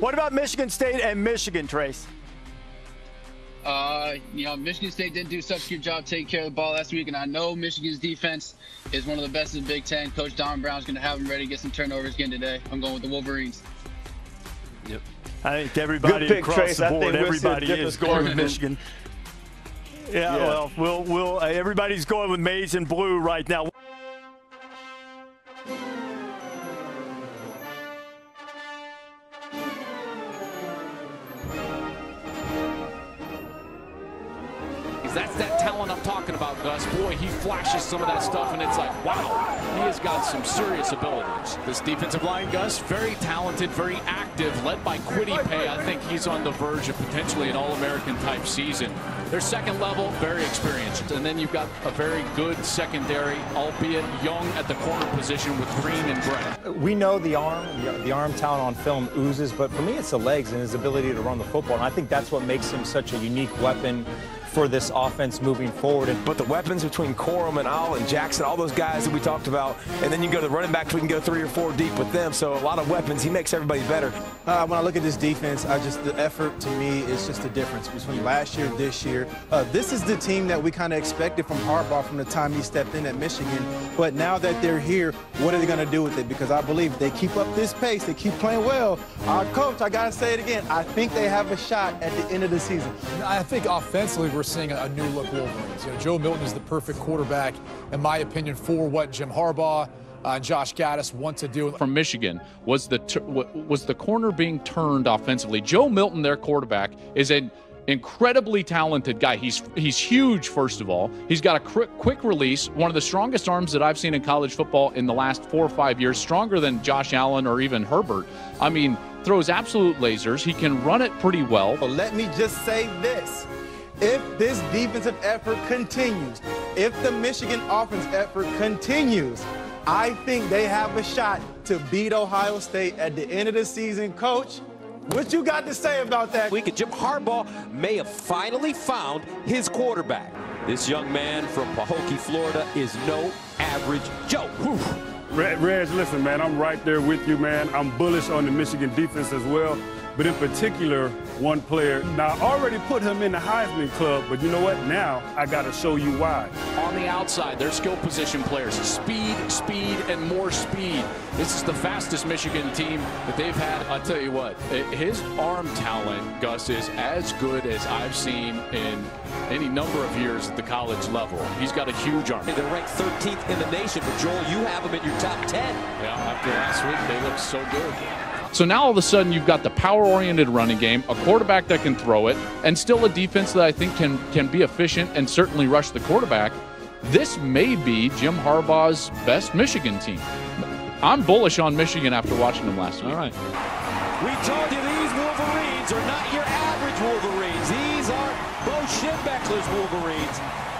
What about Michigan State and Michigan, Trace? Uh, you know, Michigan State didn't do such a good job taking care of the ball last week, and I know Michigan's defense is one of the best in the Big Ten. Coach Don Brown's going to have them ready to get some turnovers again today. I'm going with the Wolverines. Yep. I think everybody pick, across Trace. the board, everybody is going with Michigan. Yeah, Yeah. well, we'll, we'll uh, everybody's going with maize and blue right now. That's that talent I'm talking about, Gus. Boy, he flashes some of that stuff, and it's like, wow, he has got some serious abilities. This defensive line, Gus, very talented, very active, led by Kwity Paye. I think he's on the verge of potentially an All-American type season. Their second level, very experienced. And then you've got a very good secondary, albeit young at the corner position with Green and Gray. We know the arm, the, the arm talent on film oozes, but for me it's the legs and his ability to run the football. And I think that's what makes him such a unique weapon for this offense moving forward. And But the weapons between Corum and Al and Jackson, all those guys that we talked about, and then you go to the running backs, we can go three or four deep with them. So a lot of weapons. He makes everybody better. Uh, when I look at this defense, I just the effort to me is just the difference between last year and this year. Uh, this is the team that we kind of expected from Harbaugh from the time he stepped in at Michigan. But now that they're here, what are they going to do with it? Because I believe if they keep up this pace, they keep playing well. Our coach, I got to say it again, I think they have a shot at the end of the season. I think offensively we're seeing a new look Wolverines. You know, Joe Milton is the perfect quarterback, in my opinion, for what Jim Harbaugh uh, and Josh Gattis want to do. from Michigan was the tur- wa- was the corner being turned offensively. Joe Milton, their quarterback, is an incredibly talented guy. He's he's huge. First of all, he's got a quick, quick release, one of the strongest arms that I've seen in college football in the last four or five years, stronger than Josh Allen or even Herbert. I mean, throws absolute lasers. He can run it pretty well. But let me just say this. If this defensive effort continues, if the Michigan offense effort continues, I think they have a shot to beat Ohio State at the end of the season. Coach, what you got to say about that? week, Jim Harbaugh may have finally found his quarterback. This young man from Pahokee, Florida, is no average Joe. Whew. Reg, Reg, listen, man, I'm right there with you, man. I'm bullish on the Michigan defense as well, but in particular, one player. Now, I already put him in the Heisman Club, but you know what? Now I got to show you why. On the outside, they're skill position players. Speed, speed, and more speed. This is the fastest Michigan team that they've had. I'll tell you what, eh, his arm talent, Gus, is as good as I've seen in any number of years at the college level. He's got a huge arm. They're ranked 13th in the nation, but Joel, you have them in your top 10. Yeah, after last week, they look so good. So now all of a sudden you've got the power-oriented running game, a quarterback that can throw it, and still a defense that I think can can be efficient and certainly rush the quarterback. This may be Jim Harbaugh's best Michigan team. I'm bullish on Michigan after watching them last week. All right. We told you these Wolverines are not your average Wolverines. These are Bo Schembechler's Wolverines.